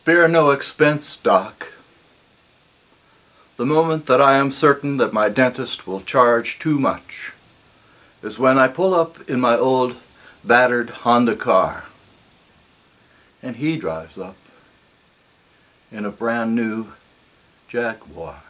Spare no expense, Doc. The moment that I am certain that my dentist will charge too much is when I pull up in my old battered Honda car and he drives up in a brand new Jaguar.